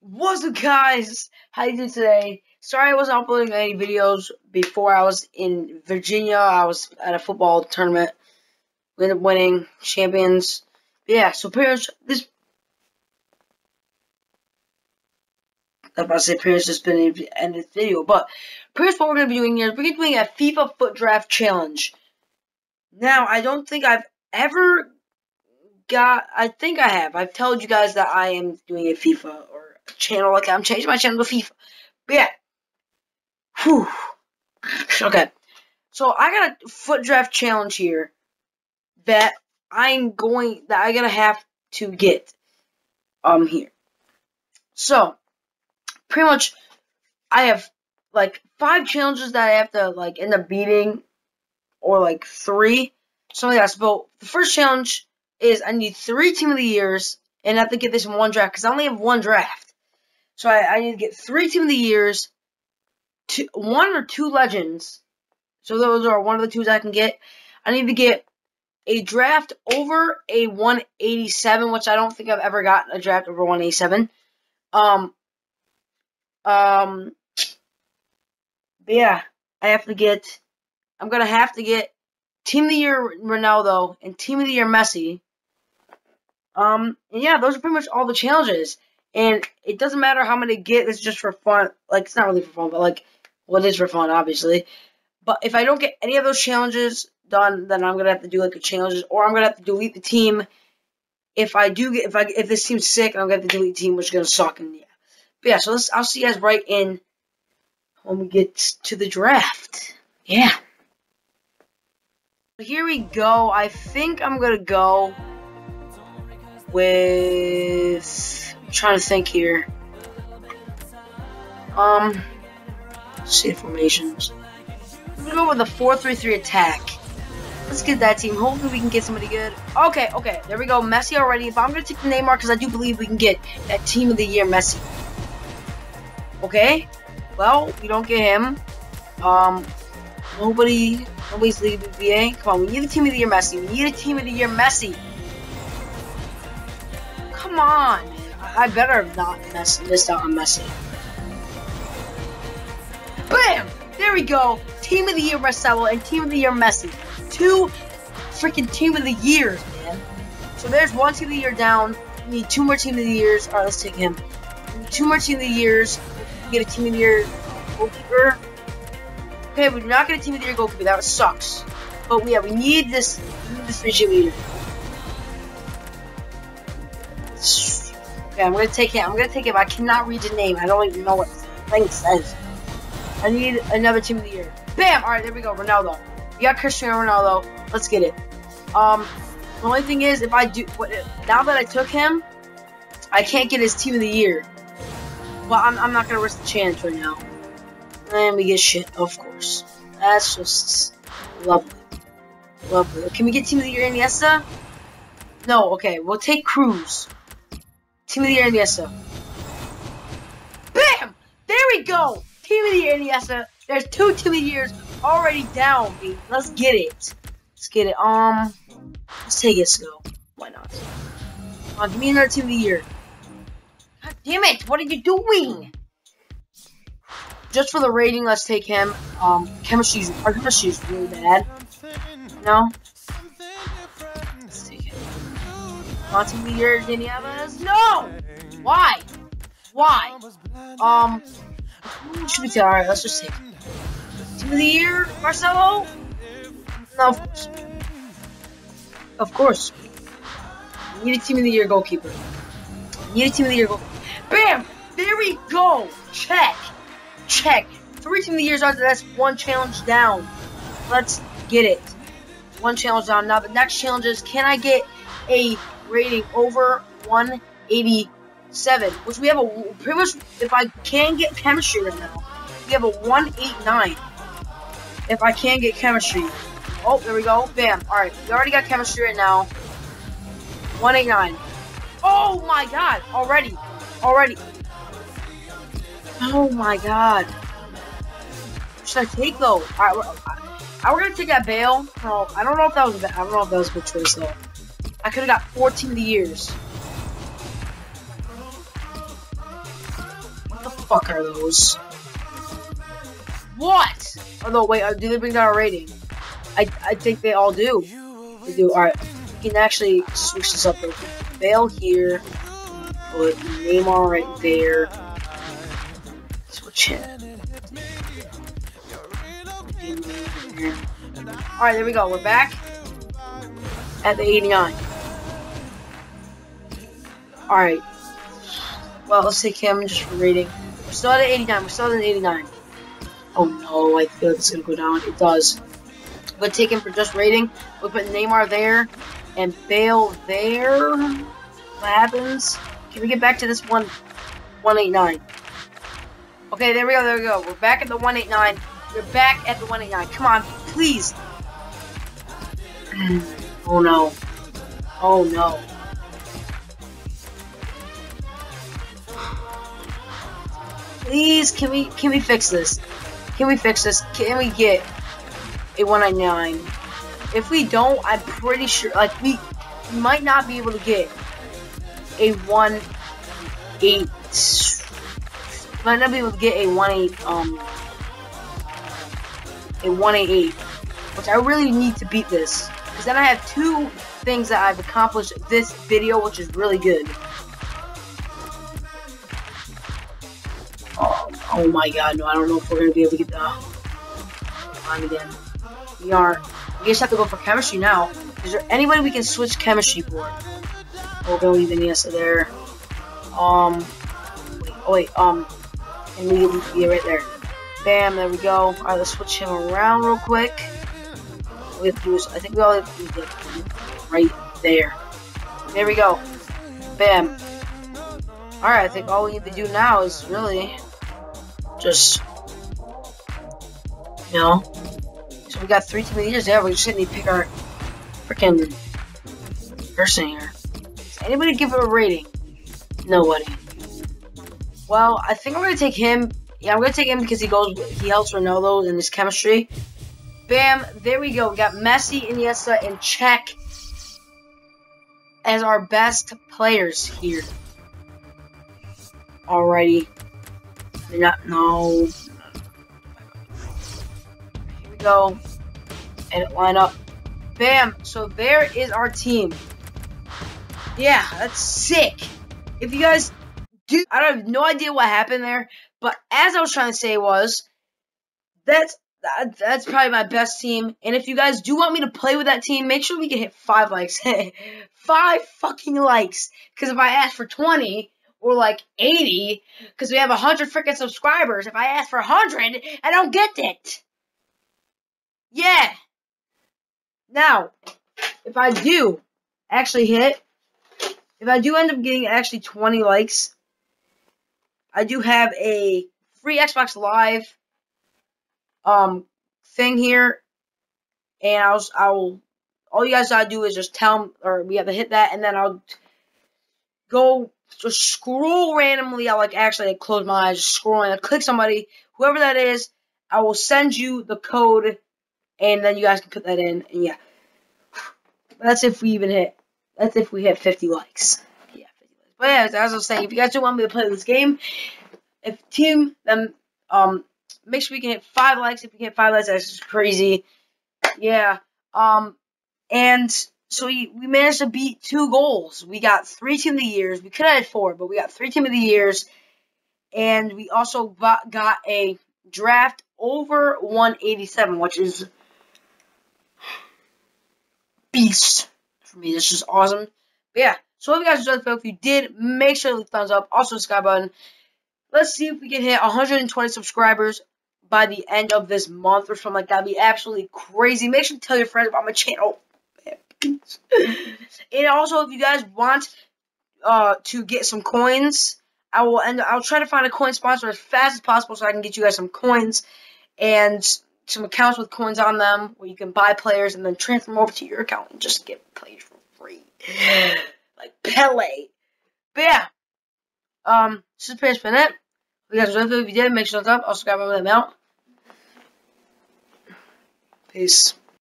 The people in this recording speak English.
What's up, guys? How you doing today? Sorry I wasn't uploading any videos before I was in Virginia. I was at a football tournament. We ended up winning champions. Yeah, so much this. I'm about to say much just been end of video, but much what we're gonna be doing here is we're gonna be doing a FIFA FUT Draft challenge. Now I don't think I've ever got. I think I have. I've told you guys that I am doing a FIFA or a channel like I'm changing my channel to FIFA. But yeah. Whew. Okay. So I got a FUT Draft challenge here that I'm going that I gotta have to get um here. So pretty much I have like five challenges that I have to like end up beating or like three. Something like that. So the first challenge is I need three team of the years and I have to get this in one draft because I only have one draft. So I, I, need to get three team of the years, two, one or two legends. So those are one of the twos I can get. I need to get a draft over a 187, which I don't think I've ever gotten a draft over 187. Um, um, yeah, I have to get. I'm gonna have to get Team of the Year Ronaldo and Team of the Year Messi. Um, and yeah, those are pretty much all the challenges. And it doesn't matter how many get, it's just for fun. Like, it's not really for fun, but like, well, it is for fun, obviously. But if I don't get any of those challenges done, then I'm gonna have to do like a challenges, or I'm gonna have to delete the team. If I do get, if I if this team's sick, I'm gonna have to delete the team, which is gonna suck. And yeah, but yeah. So let's, I'll see you guys right in when we get to the draft. Yeah. Here we go. I think I'm gonna go with. I'm trying to think here. Um, see formations. I'm gonna go with a 4-3-3 attack. Let's get that team. Hopefully we can get somebody good. Okay, okay, there we go. Messi already. But I'm gonna take Neymar because I do believe we can get that team of the year Messi. Okay, well we don't get him. Um, nobody, nobody's leaving VA. Come on, we need a team of the year Messi. We need a team of the year Messi. Come on. I better have not mess, missed out on Messi. Bam! There we go. Team of the Year Marcelo and Team of the Year Messi. Two freaking Team of the Years, man. So there's one Team of the Year down. We need two more Team of the Years. Alright, let's take him. Two more Team of the Years. Get a Team of the Year goalkeeper. Okay, we do not get a Team of the Year goalkeeper. That sucks. But yeah, we need this. We need this Team leader. Okay, I'm gonna take him. I'm gonna take him. I cannot read the name. I don't even know what thing says. I need another team of the year. Bam! Alright, there we go. Ronaldo. We got Cristiano Ronaldo. Let's get it. Um, the only thing is, if I do, now that I took him, I can't get his team of the year. Well, I'm, I'm not gonna risk the chance right now. And we get shit, of course. That's just lovely. Lovely. Can we get team of the year Iniesta? No, okay. We'll take Cruz. Team of the year Iniesta. Bam! There we go! Team of the year Iniesta. There's two team of the years already down, baby. Let's get it. Let's get it. Um, let's take it slow. Why not? Come give me another team of the year. God damn it! What are you doing? Just for the rating, let's take him. Um, chemistry's our chemistry's really bad. No. The year, Dani Alves? No. Why? Why? Um. Should we say, alright, let's just take Team of the Year, Marcelo? No, of course. Of course. We need a Team of the Year goalkeeper. We need a Team of the Year goalkeeper. Bam! There we go! Check! Check! Three Team of the Years are that's one challenge down. Let's get it. One challenge down. Now the next challenge is can I get a rating over 187, which we have a pretty much. If I can get chemistry right now, we have a one eight nine. If I can get chemistry, oh there we go, bam. All right, we already got chemistry right now. One eight nine. Oh my god, already, already. Oh my god. Should I take though? All right, we're, I, we're gonna take that Bale. Oh, I don't know if that was. I don't know if that was a good choice though. I could have got 14 of the years. What the fuck are those? What? Oh no, wait, uh, do they bring down our rating? I, I think they all do. They do. Alright, we can actually switch this up. Bale here, put Neymar right there. Switch it. Alright, there we go. We're back at the 89. Alright. Well, let's take him just for rating. We're still at 89. We're still at 89. Oh no, I feel like it's gonna go down. It does. But take him for just rating. We'll put Neymar there and Bale there. What happens? Can we get back to this one 189? Okay, there we go, there we go. We're back at the 189. We're back at the 189. Come on, please. oh no. Oh no. Please, can we can we fix this? Can we fix this? Can we get a 199? If we don't, I'm pretty sure like we, might not be able to get a 1 8 might not be able to get a 1 8 um a 188 which I really need to beat this because then I have two things that I've accomplished this video which is really good Oh my god, no, I don't know if we're gonna be able to get the on again. We are. We just have to go for chemistry now. Is there anybody we can switch chemistry for? We're gonna leave Iniesta there. Um, wait, oh wait, um, and we yeah, right there. Bam, there we go. Alright, let's switch him around real quick. we have to do is, I think we all have to do right there. There we go. Bam. Alright, I think all we need to do now is really just, you know. So we got three team leaders there. We just need to pick our freaking person here. Anybody give it a rating? Nobody. Well, I think I'm gonna take him. Yeah, I'm gonna take him because he goes. He helps Ronaldo in his chemistry. Bam! There we go. We got Messi, Iniesta, and Cech as our best players here. Alrighty. Not, no. Here we go. And line up. Bam! So there is our team. Yeah, that's sick. If you guys do, I don't have no idea what happened there, but as I was trying to say was, that's that, that's probably my best team. And if you guys do want me to play with that team, make sure we can hit five likes. five fucking likes. Because if I ask for 20, or like 80 because we have 100 freaking subscribers. If I ask for 100, I don't get it. Yeah. Now, if I do actually hit, if I do end up getting actually 20 likes, I do have a free Xbox Live um thing here, and I'll I'll all you guys gotta do is just tell them, or we have to hit that, and then I'll go just scroll randomly. I like actually like, close my eyes, scroll and I click somebody, whoever that is. I will send you the code, and then you guys can put that in. And yeah, that's if we even hit. That's if we hit 50 likes. Yeah, 50 likes. But yeah, as I was saying, if you guys do want me to play this game, if team, then um, make sure we can hit five likes. If we hit five likes, that's just crazy. Yeah. Um, and so we, we managed to beat two goals. We got three team of the years. We could have had four, but we got three team of the years. And we also got, got a draft over 187, which is beast for me. This is awesome. But yeah, so if you guys enjoyed the video, if you did, make sure to leave thumbs up. Also, subscribe button. Let's see if we can hit 120 subscribers by the end of this month or something like that. That'd be absolutely crazy. Make sure to tell your friends about my channel and also, if you guys want uh, to get some coins, I will end. I'll try to find a coin sponsor as fast as possible so I can get you guys some coins and some accounts with coins on them where you can buy players and then transfer them over to your account and just get players for free, like Pele. But yeah, um, this is much it. If you guys enjoyed the video, if you did, make sure to thumbs up. Also, grab my mail. Peace.